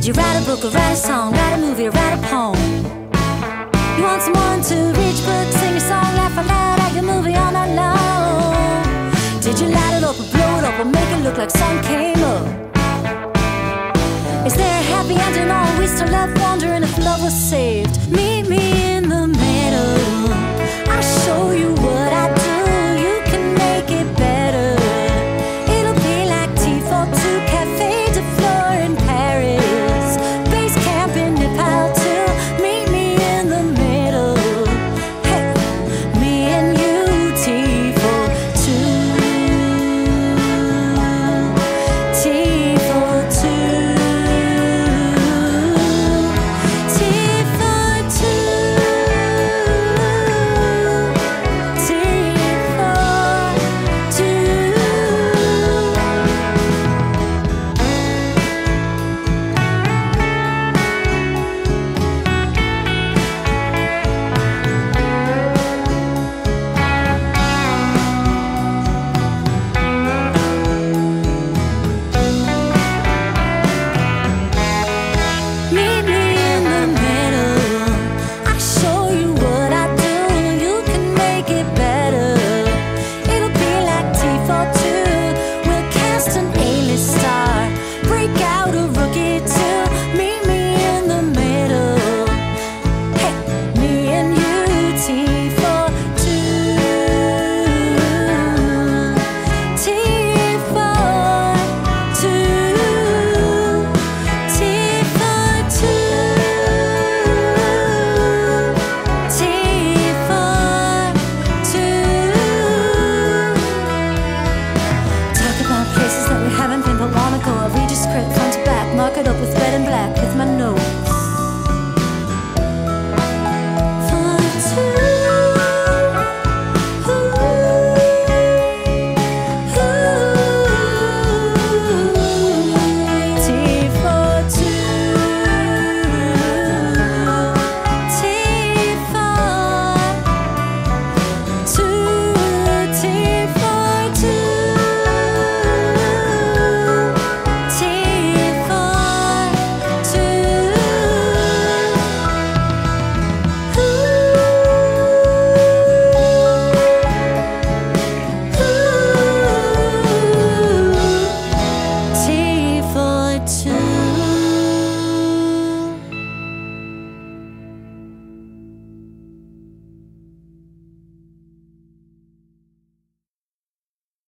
Did you write a book or write a song, write a movie or write a poem? You want someone to read your book, sing your song, laugh out loud, act a movie all night long? Did you light it up or blow it up or make it look like sun came up? Is there a happy ending or we still left wondering if love was saved? red and black with my nose.